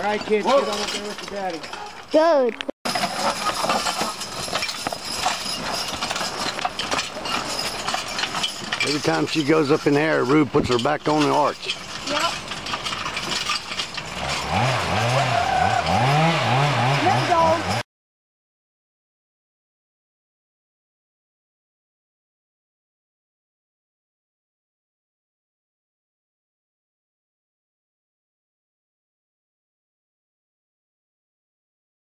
All right, kids, get on up there with your daddy. Good. Every time she goes up in the air, Rube puts her back on the arch.